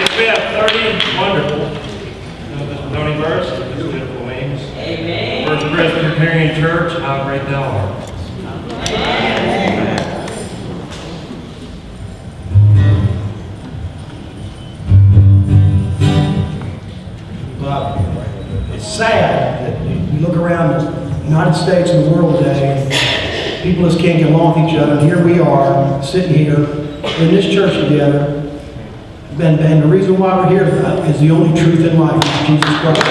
If we have 30 wonderful Tony Burris, beautiful names. Amen. First Presbyterian Church, how great thou art. But it's sad that we look around the United States and the world today, people just can't get along with each other. And here we are, sitting here in this church together, and the reason why we're here is the only truth in life is Jesus Christ.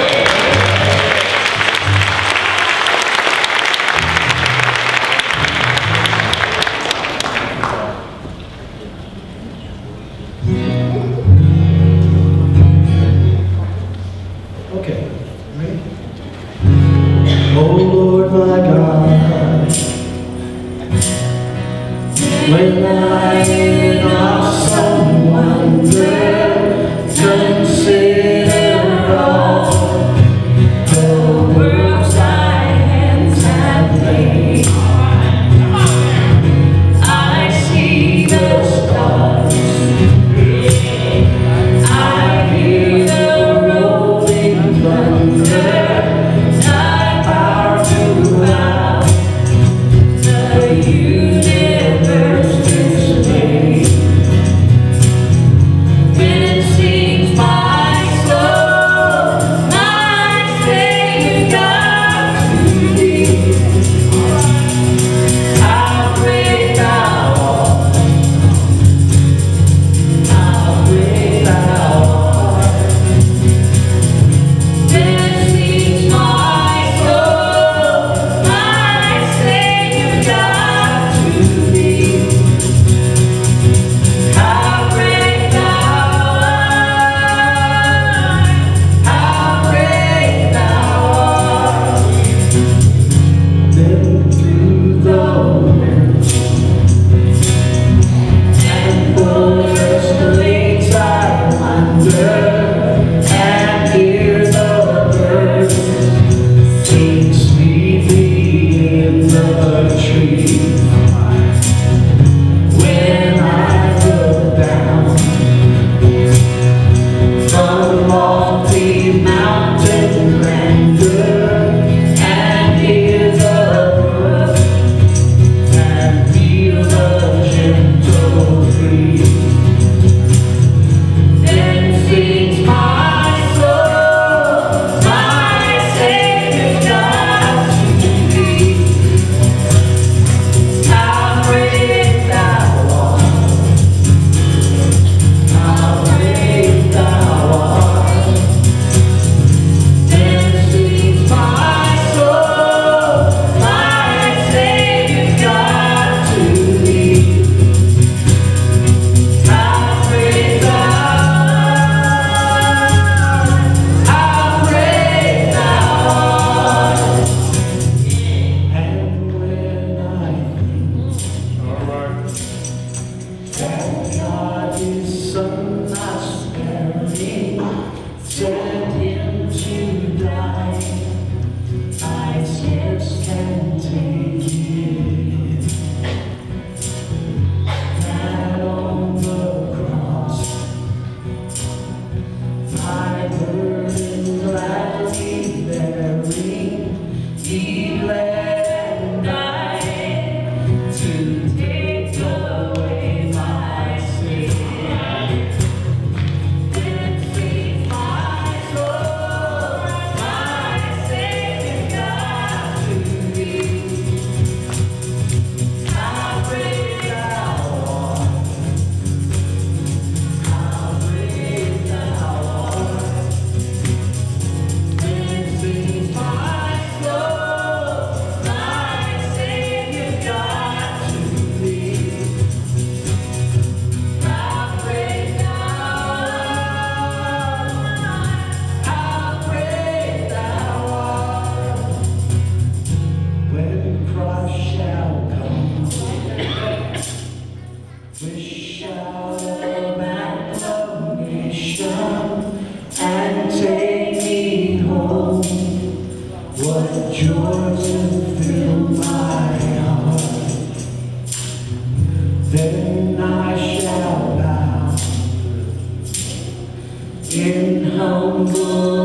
Okay. Oh Lord my God, when I you. and take me home. What joys fill my heart. Then I shall bow in humble.